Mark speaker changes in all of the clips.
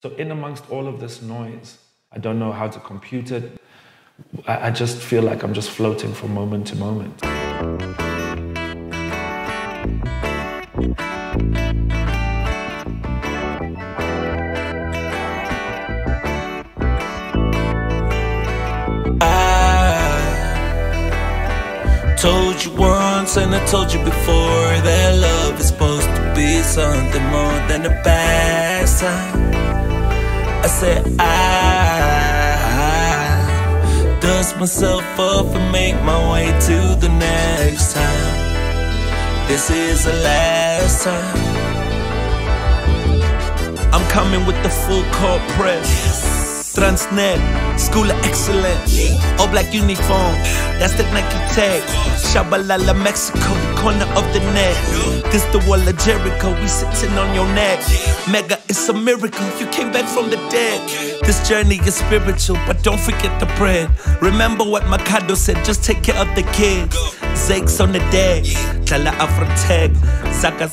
Speaker 1: So, in amongst all of this noise, I don't know how to compute it. I, just feel like I'm just floating from moment to moment.
Speaker 2: I told you once and I told you before that love is supposed to be something more than a past time. I said I dust myself up and make my way to the next time. This is the last time. I'm coming with the full court press. Transnet, School of Excellence, all black uniform, that's the Nike tag. Tshabalala, Mexico, corner of the net. This the wall of Jericho, we sitting on your neck. Mega, it's a miracle, you came back from the dead. This journey is spiritual, but don't forget the bread. Remember what Mikado said, just take care of the kids. Zakes on the deck, Tala Afrotech, Zaka,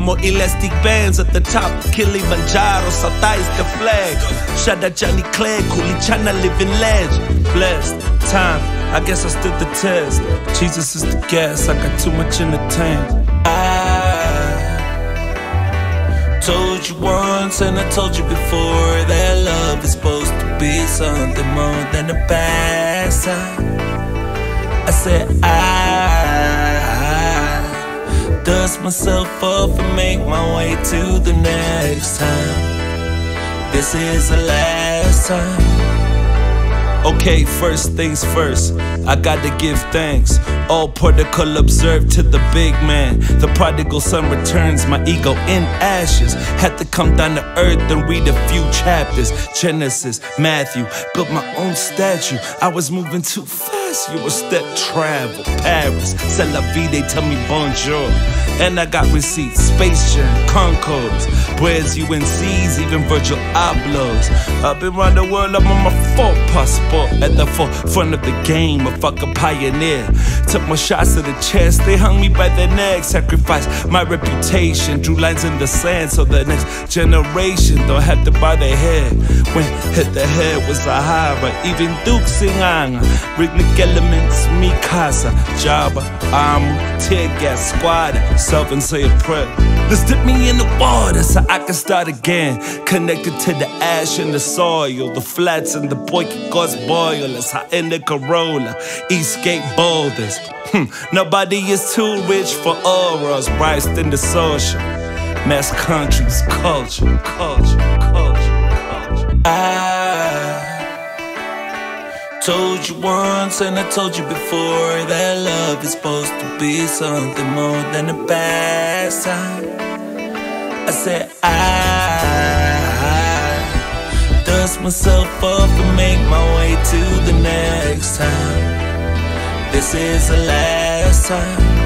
Speaker 2: more elastic bands at the top. Kilimanjaro, is the flag. Shada Johnny Clegg, Khuli Chana living legend. Blessed time, I guess I stood the test. Jesus is the gas, I got too much in the tank. I told you once and I told you before that love is supposed to be something more than a pastime. I said I myself up and make my way to the next time. This is the last time. Okay, first things first, I gotta give thanks. All protocol observed to the big man. The prodigal son returns, my ego in ashes. Had to come down to earth and read a few chapters. Genesis, Matthew, built my own statue. I was moving too fast, you were step travel. Paris, c'est la vie, they tell me bonjour. And I got receipts, Space Jam, Concords, Breads, UNCs, even Virgil Ablohs. I've been around the world, I'm on my fourth passport. At the forefront of the game, a fucking pioneer. Took my shots to the chest, they hung me by the neck. Sacrificed my reputation, drew lines in the sand so the next generation don't have to bow their head. When hit the head was a hara, even Duke Singanga. Rhythmic elements, Mikasa, Jabba, Amu, Tear Gas, Squad, self and say a prayer. Let's dip me in the water so I can start again. Connected to the ash and the soil, the flats and the Ghost boil. It's hot in the Corolla, Eastgate boulders. Hmm, Nobody is too rich for auras, priced in the social. Mass countries, culture, culture, Told you once and I told you before that love is supposed to be something more than a pastime. I said I dust myself up and make my way to the next time. This is the last time.